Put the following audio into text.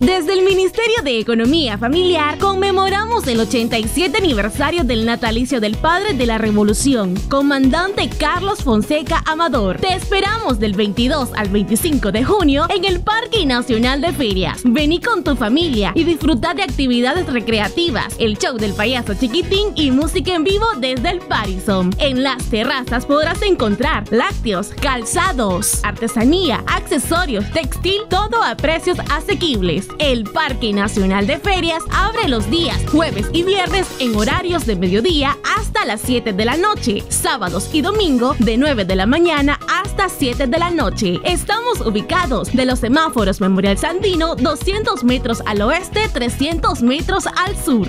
Desde el Ministerio de Economía Familiar conmemoramos el 87 aniversario del natalicio del padre de la Revolución, comandante Carlos Fonseca Amador. Te esperamos del 22 al 25 de junio en el Parque Nacional de Ferias. Vení con tu familia y disfruta de actividades recreativas, el show del payaso chiquitín y música en vivo desde el Parison. En las terrazas podrás encontrar lácteos, calzados, artesanía, accesorios, textil, todo a precios asequibles. El Parque Nacional de Ferias abre los días y viernes en horarios de mediodía hasta las 7 de la noche, sábados y domingo de 9 de la mañana hasta 7 de la noche. Estamos ubicados de los semáforos Memorial Sandino 200 metros al oeste, 300 metros al sur.